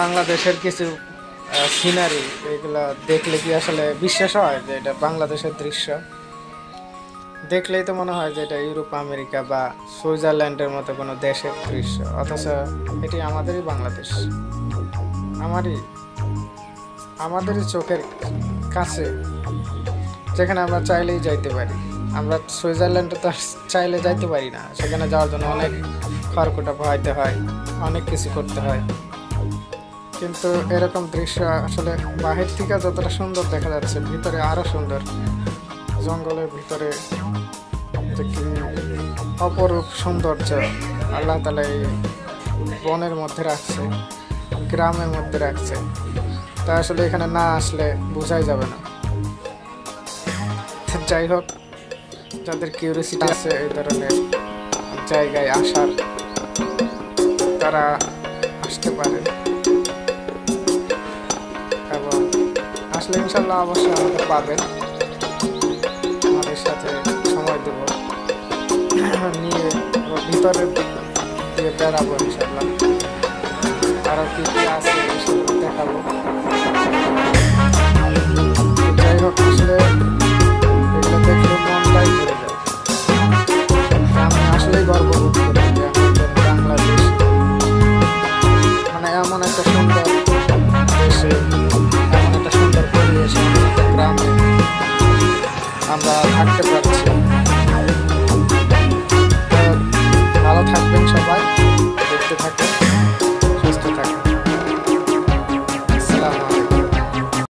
বাংলাদেশের কিছু সিনারি এগুলো দেখলে কি আসলে বিশ্বাস হয় যে এটা বাংলাদেশের দৃশ্য? দেখলেই তো মনে হয় যে এটা ইউরোপ, আমেরিকা বা সুইজারল্যান্ডের মতো কোনো দেশের দৃশ্য। অথচ এটি আমাদেরই বাংলাদেশ। আমারই, আমাদেরই চোখের কাছে, যেখানে আমরা চাইলেই যাইতে পারি। আমরা সুইজারল্যান্ডে তো চাইলে যাইতে পারি না। সেখানে যাওয়ার জন্য অনেক খড়কুটা পোহাইতে হয়, অনেক কিছু করতে হয়। কিন্তু এরকম দৃশ্য আসলে বাহির থেকে যতটা সুন্দর দেখা যাচ্ছে, ভিতরে আরও সুন্দর। জঙ্গলের ভিতরে যে অপরূপ সৌন্দর্য আল্লাহ তালা এই বনের মধ্যে রাখছে, গ্রামের মধ্যে রাখছে। তা আসলে এখানে না আসলে বোঝাই যাবে না। যাই হোক, যাদের কিউরিয়াসিটি আছে এই ধরনের জায়গায় আসার, তারা আসতে পারে। আসলে ইনশাল্লাহ অবশ্যই আমাকে পাবেন। আমাদের সাথে সময় দেব। নিয়ে দিক দিয়ে বেড়াবো ইনশাল্লাহ। আরও কি কি আছে দেখাবো। যাই হোক, আসলে এগুলো দেখলে মনটাই ভরে যায়। আমি আসলেই গর্ববোধ আমরা থাকতে পারছি